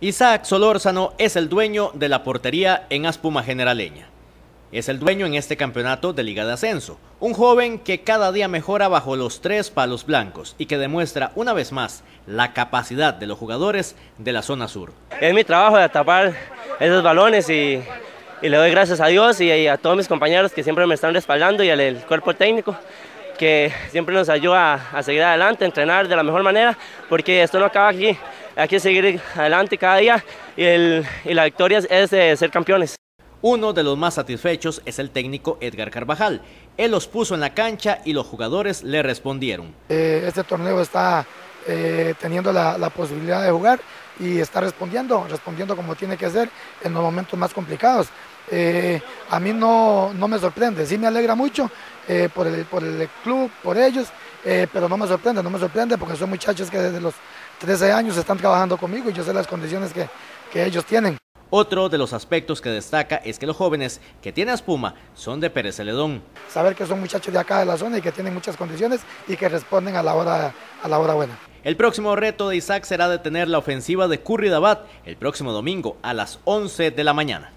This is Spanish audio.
Isaac Solórzano es el dueño de la portería en Aspuma Generaleña. Es el dueño en este campeonato de Liga de Ascenso. Un joven que cada día mejora bajo los tres palos blancos y que demuestra una vez más la capacidad de los jugadores de la zona sur. Es mi trabajo de tapar esos balones y, le doy gracias a Dios y a todos mis compañeros que siempre me están respaldando y al cuerpo técnico que siempre nos ayuda a, seguir adelante, a entrenar de la mejor manera, porque esto no acaba aquí, hay que seguir adelante cada día y, el, y la victoria es de ser campeones. Uno de los más satisfechos es el técnico Edgar Carvajal. Él los puso en la cancha y los jugadores le respondieron. Eh, este torneo está eh, teniendo la, la, posibilidad de jugar y está respondiendo, respondiendo como tiene que ser en los momentos más complicados. Eh, a mí no, no, me sorprende, sí me alegra mucho eh, por, el, por, el, club, por ellos, eh, pero no me sorprende, no me sorprende porque son muchachos que desde los 13 años están trabajando conmigo y yo sé las condiciones que, que ellos tienen. Otro de los aspectos que destaca es que los jóvenes que tienen espuma son de Pérez Celedón. Saber que son muchachos de acá de la zona y que tienen muchas condiciones y que responden a la hora, a la hora buena. El próximo reto de Isaac será detener la ofensiva de Curry Dabat el próximo domingo a las 11 de la mañana.